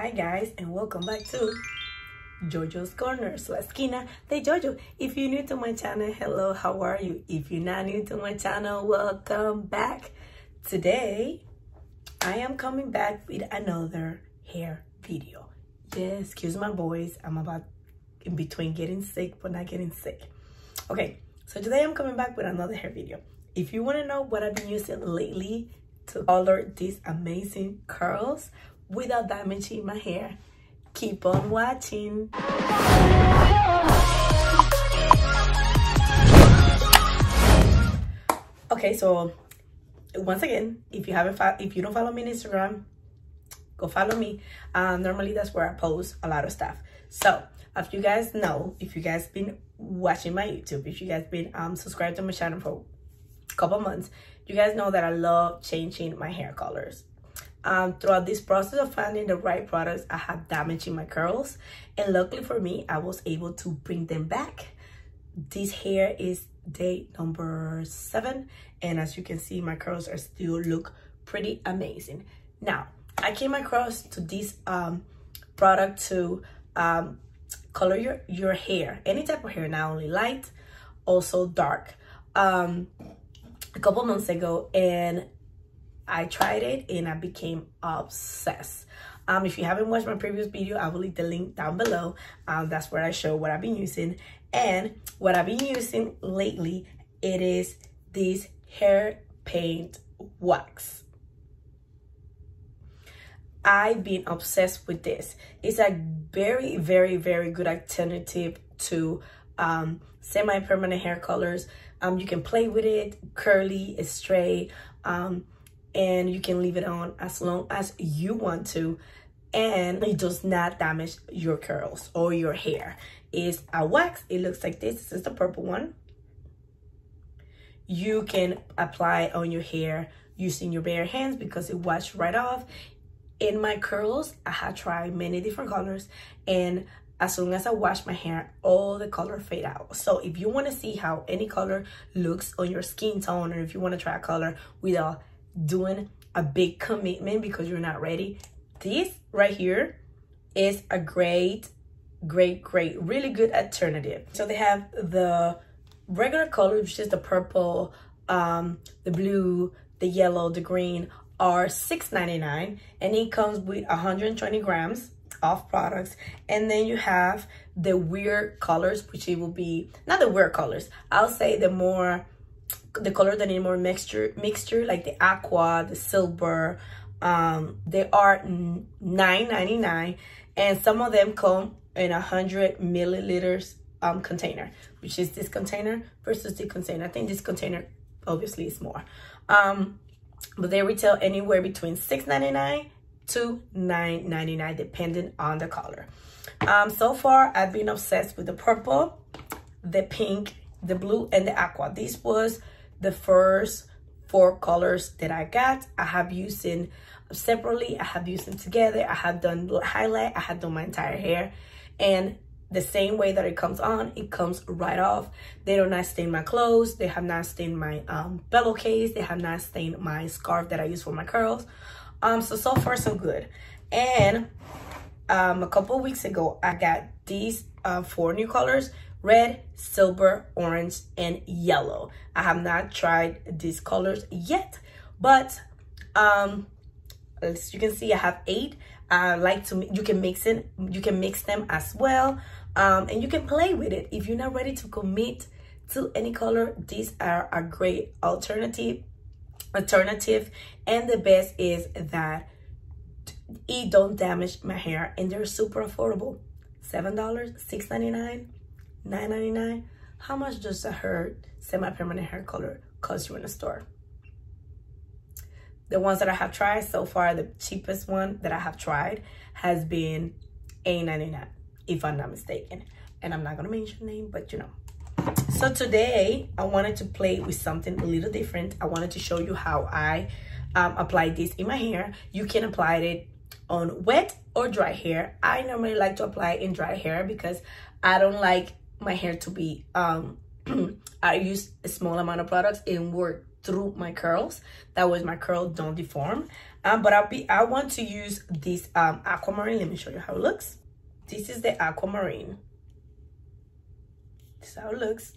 Hi guys and welcome back to Jojo's Corners, La Esquina de Jojo. If you're new to my channel, hello, how are you? If you're not new to my channel, welcome back. Today, I am coming back with another hair video. Yes, excuse my voice. I'm about in between getting sick, but not getting sick. Okay, so today I'm coming back with another hair video. If you want to know what I've been using lately to color these amazing curls without damaging my hair, keep on watching. Okay, so once again, if you haven't if you don't follow me on Instagram, go follow me. Um, normally that's where I post a lot of stuff. So if you guys know, if you guys been watching my YouTube, if you guys been um subscribed to my channel for a couple months, you guys know that I love changing my hair colors. Um, throughout this process of finding the right products, I have in my curls. And luckily for me, I was able to bring them back. This hair is day number seven. And as you can see, my curls are still look pretty amazing. Now, I came across to this um, product to um, color your, your hair. Any type of hair, not only light, also dark. Um, a couple months ago and I tried it and I became obsessed. Um, if you haven't watched my previous video, I will leave the link down below. Um, that's where I show what I've been using. And what I've been using lately, it is this hair paint wax. I've been obsessed with this. It's a very, very, very good alternative to um, semi-permanent hair colors. Um, you can play with it, curly, straight, um, and you can leave it on as long as you want to and it does not damage your curls or your hair. It's a wax, it looks like this, this is the purple one. You can apply on your hair using your bare hands because it washes right off. In my curls, I have tried many different colors and as soon as I wash my hair, all the color fade out. So if you want to see how any color looks on your skin tone, or if you want to try a color without doing a big commitment because you're not ready, this right here is a great, great, great, really good alternative. So they have the regular color, which is the purple, um, the blue, the yellow, the green, are $6.99 and it comes with 120 grams of products. And then you have the weird colors which it will be not the weird colors i'll say the more the color that need more mixture mixture like the aqua the silver um they are 9.99 and some of them come in a hundred milliliters um container which is this container versus the container i think this container obviously is more um but they retail anywhere between $6.99 to $9.99 depending on the color. Um, so far, I've been obsessed with the purple, the pink, the blue, and the aqua. This was the first four colors that I got. I have used them separately. I have used them together. I have done highlight. I have done my entire hair. And the same way that it comes on, it comes right off. They do not stain my clothes. They have not stained my um. They have not stained my scarf that I use for my curls. Um, so, so far, so good. And um, a couple weeks ago, I got these uh, four new colors, red, silver, orange, and yellow. I have not tried these colors yet, but um, as you can see, I have eight. I like to, you can mix it, you can mix them as well. Um, and you can play with it. If you're not ready to commit to any color, these are a great alternative alternative and the best is that it don't damage my hair and they're super affordable seven dollars six ninety nine nine ninety nine how much does a hair semi-permanent hair color cost you in the store the ones that i have tried so far the cheapest one that i have tried has been a 99 if i'm not mistaken and i'm not gonna mention name but you know so today I wanted to play with something a little different. I wanted to show you how I um, apply this in my hair. You can apply it on wet or dry hair. I normally like to apply in dry hair because I don't like my hair to be, um, I use a small amount of products and work through my curls. That way my curls don't deform. Um, but I'll be, I want to use this um, aquamarine. Let me show you how it looks. This is the aquamarine. This is how it looks.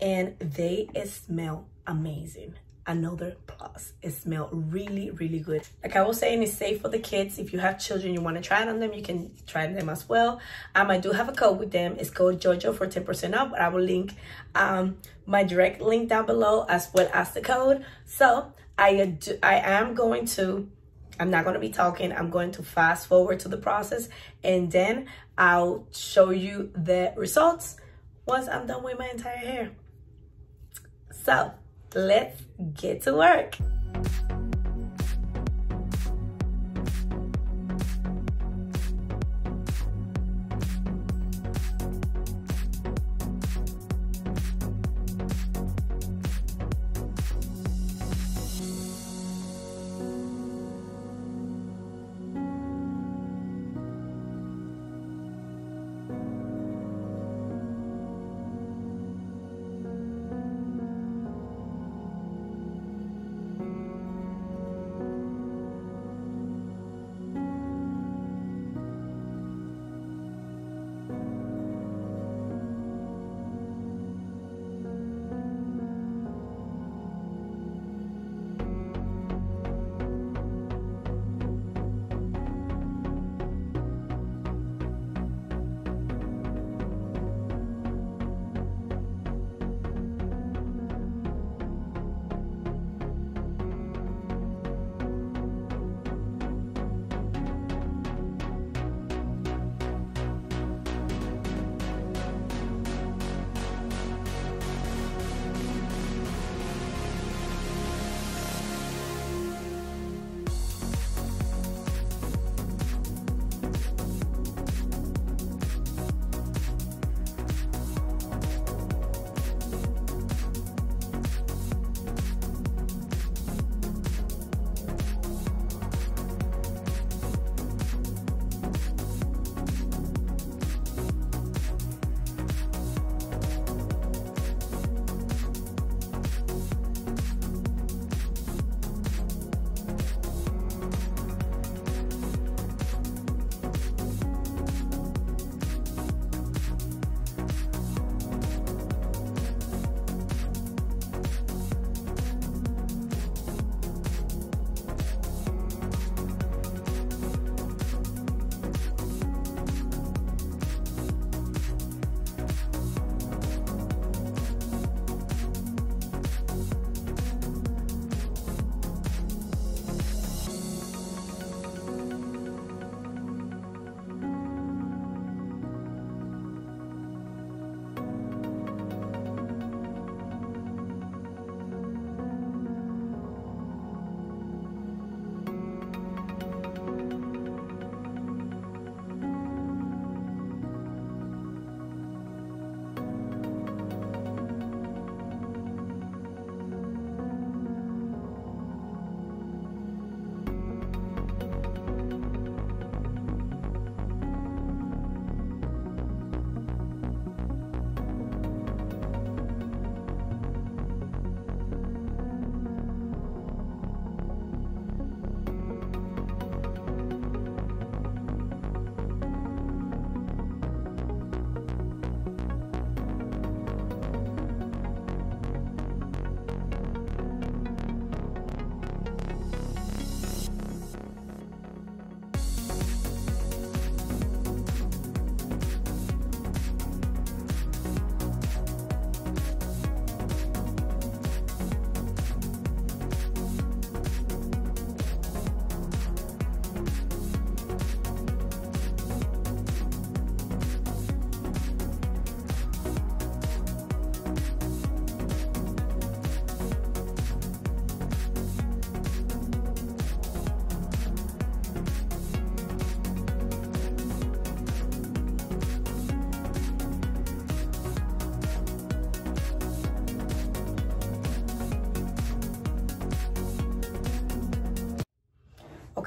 And they smell amazing another plus. It smells really really good. Like i was saying it's safe for the kids. If you have children you want to try it on them you can try them as well. Um i do have a code with them. It's called jojo for 10 percent off but i will link um my direct link down below as well as the code. So i do, i am going to i'm not going to be talking. I'm going to fast forward to the process and then i'll show you the results once i'm done with my entire hair. So let's get to work.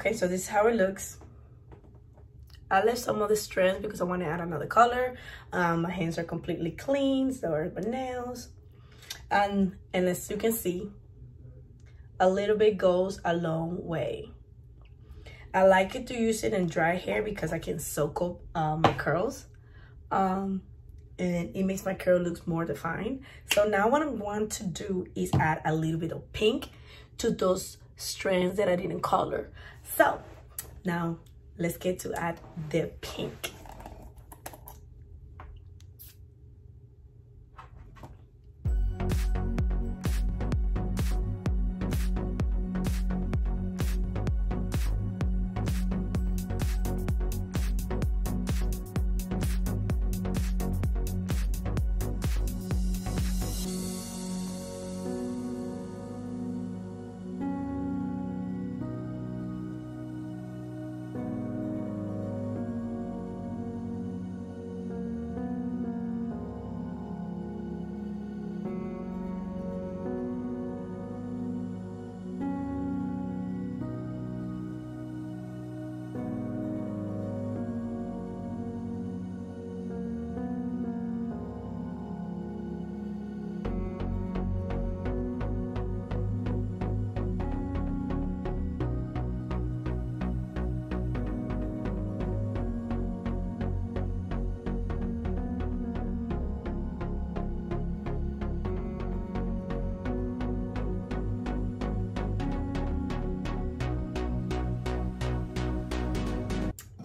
Okay so this is how it looks I left some of the strands because I want to add another color. Um, my hands are completely clean, so are my nails. And, and as you can see, a little bit goes a long way. I like it to use it in dry hair because I can soak up uh, my curls. Um, and it makes my curl looks more defined. So now what I want to do is add a little bit of pink to those strands that I didn't color. So now let's get to add the pink.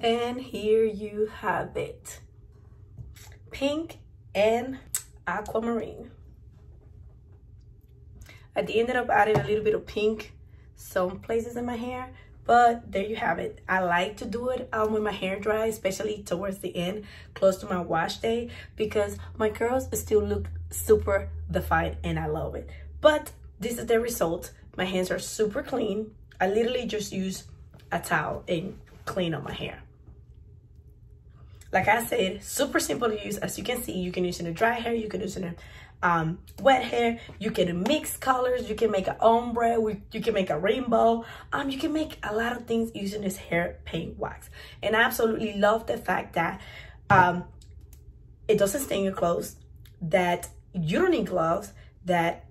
And here you have it. Pink and aquamarine. I ended up adding a little bit of pink some places in my hair, but there you have it. I like to do it um, when my hair dries, especially towards the end, close to my wash day, because my curls still look super defined and I love it. But this is the result. My hands are super clean. I literally just use a towel and clean up my hair. Like I said, super simple to use. As you can see, you can use it in dry hair, you can use it in um, wet hair. You can mix colors. You can make an ombre. You can make a rainbow. Um, you can make a lot of things using this hair paint wax. And I absolutely love the fact that um, it doesn't stain your clothes, that you don't need gloves, that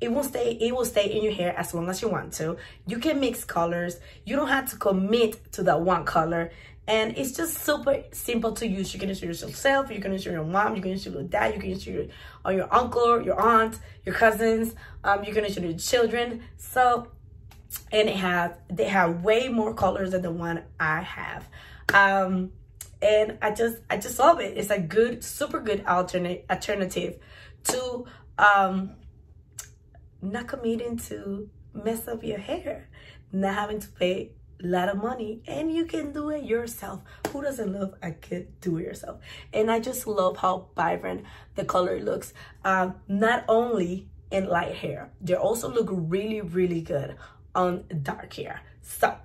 it will stay it will stay in your hair as long as you want to you can mix colors you don't have to commit to that one color and it's just super simple to use. You can use it yourself, you can use your mom, you can use your dad, you can use on your uncle, your aunt, your cousins, um, you can use your children. So, and it have, they have way more colors than the one I have. Um, and I just, I just love it. It's a good, super good alternate alternative to, um, not committing to mess up your hair, not having to pay lot of money and you can do it yourself. Who doesn't love a good do it yourself? And i just love how vibrant the color looks um, not only in light hair they also look really really good on dark hair. So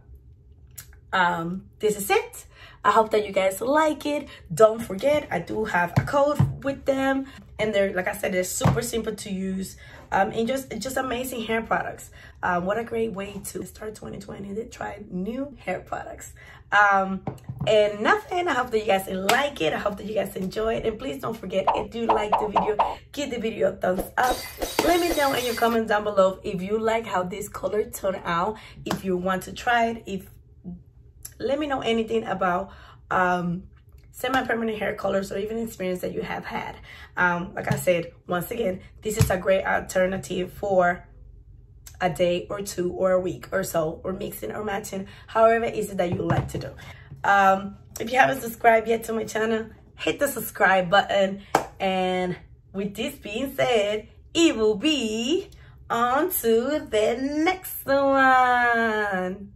um this is it. I hope that you guys like it. Don't forget i do have a code with them and they're like i said they're super simple to use um, and just just amazing hair products. Um, what a great way to start 2020 to try new hair products. Um, and nothing, I hope that you guys like it. I hope that you guys enjoy it. And please don't forget, if you like the video, give the video a thumbs up. Let me know in your comments down below if you like how this color turned out. If you want to try it, if let me know anything about um semi-permanent hair colors or even experience that you have had. Um, like I said, once again, this is a great alternative for a day or two or a week or so or mixing or matching however is it that you like to do. Um if you haven't subscribed yet to my channel hit the subscribe button. And with this being said it will be on to the next one